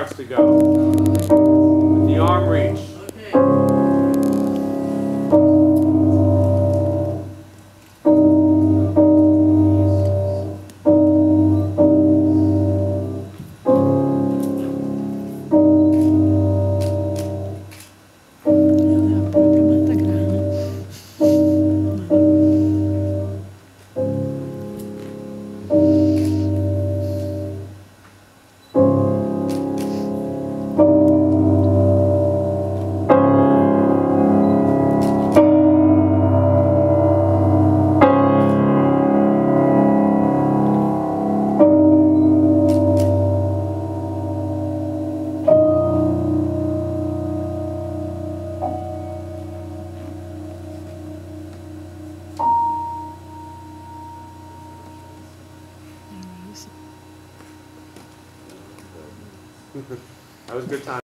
bars to go. With the arm reach. That was a good time.